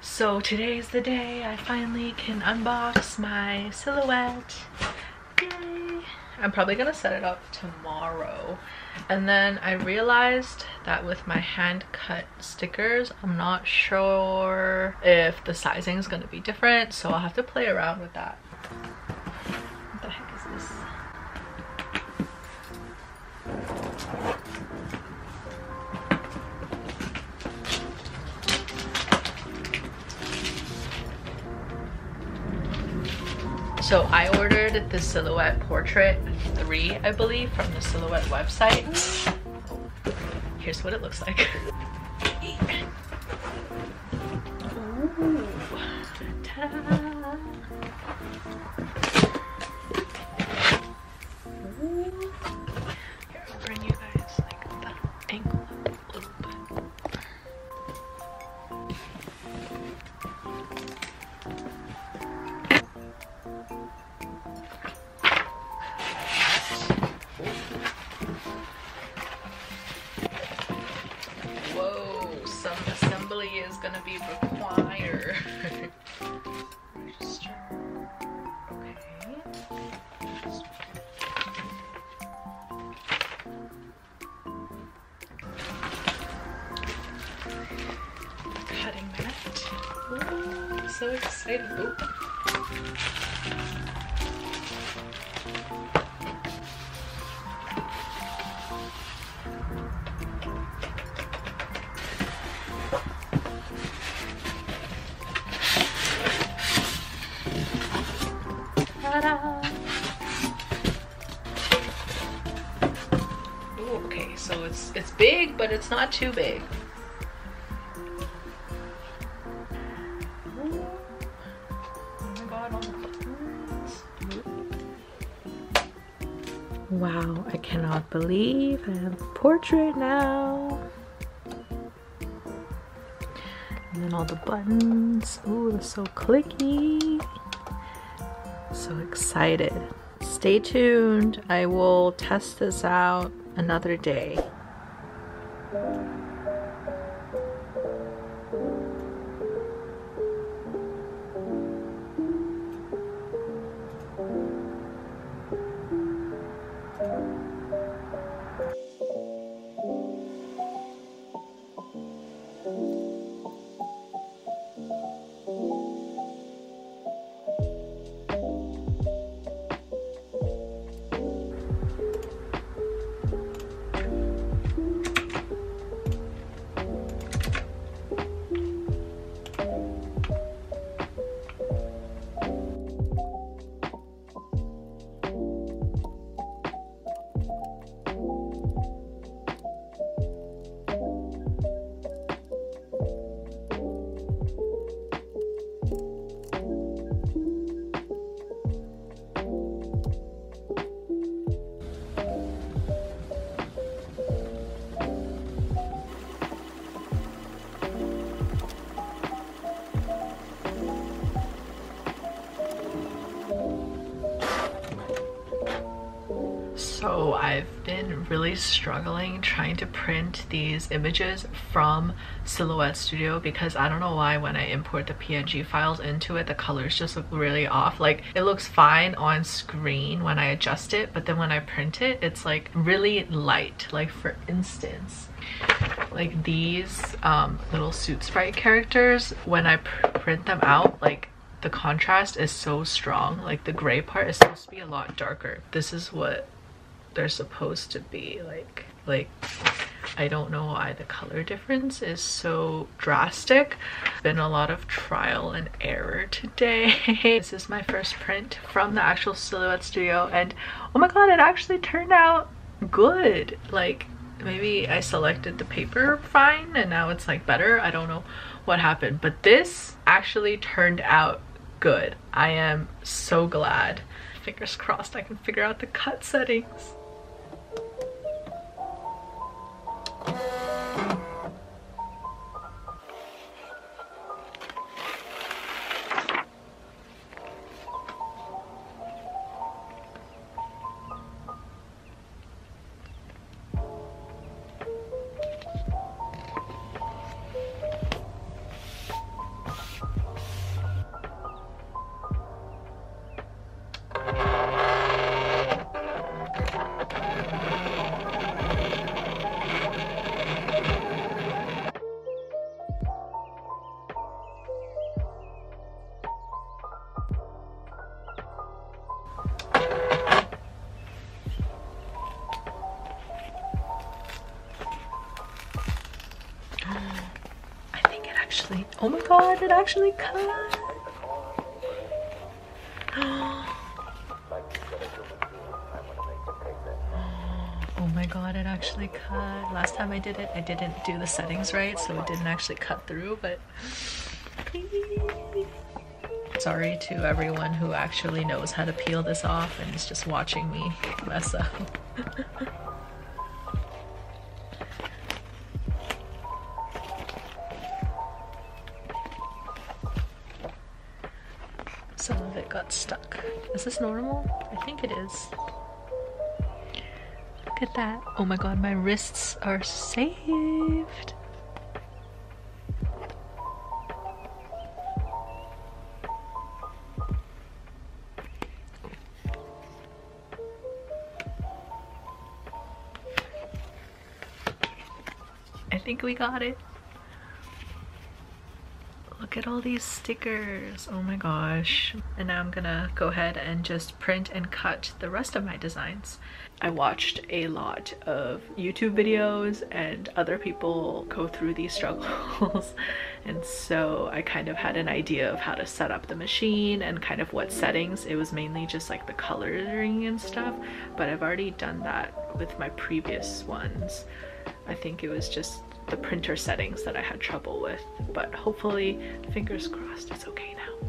So today is the day I finally can unbox my silhouette. Yay! I'm probably gonna set it up tomorrow. And then I realized that with my hand cut stickers, I'm not sure if the sizing is gonna be different. So I'll have to play around with that. So I ordered the Silhouette Portrait 3, I believe, from the Silhouette website. Here's what it looks like. Ooh. Ooh. Here, I'll bring you guys like the be required. Register. Okay. Cutting mat. Ooh, so excited. Ooh. Okay, so it's it's big, but it's not too big. Oh. Wow, I cannot believe I have a portrait now. And then all the buttons. Ooh, they're so clicky. So excited. Stay tuned. I will test this out another day. Really struggling trying to print these images from Silhouette Studio because I don't know why when I import the PNG files into it, the colors just look really off. Like it looks fine on screen when I adjust it, but then when I print it, it's like really light. Like for instance, like these um, little soot sprite characters, when I pr print them out, like the contrast is so strong. Like the gray part is supposed to be a lot darker. This is what they're supposed to be like like I don't know why the color difference is so drastic. Been a lot of trial and error today. this is my first print from the actual Silhouette Studio and oh my god it actually turned out good. Like maybe I selected the paper fine and now it's like better. I don't know what happened but this actually turned out good. I am so glad. Fingers crossed I can figure out the cut settings. God, it actually cut! Oh my god, it actually cut. Last time I did it, I didn't do the settings right, so it didn't actually cut through, but sorry to everyone who actually knows how to peel this off and is just watching me mess up. Some of it got stuck. Is this normal? I think it is. Look at that. Oh my god, my wrists are saved. I think we got it. Look at all these stickers. Oh my gosh. And now I'm gonna go ahead and just print and cut the rest of my designs. I watched a lot of YouTube videos and other people go through these struggles. and so I kind of had an idea of how to set up the machine and kind of what settings. It was mainly just like the coloring and stuff, but I've already done that with my previous ones. I think it was just the printer settings that I had trouble with, but hopefully, fingers crossed, it's okay now.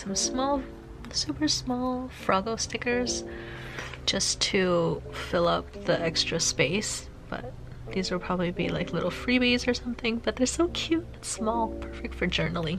some small, super small Froggo stickers just to fill up the extra space. But these will probably be like little freebies or something. But they're so cute and small, perfect for journaling.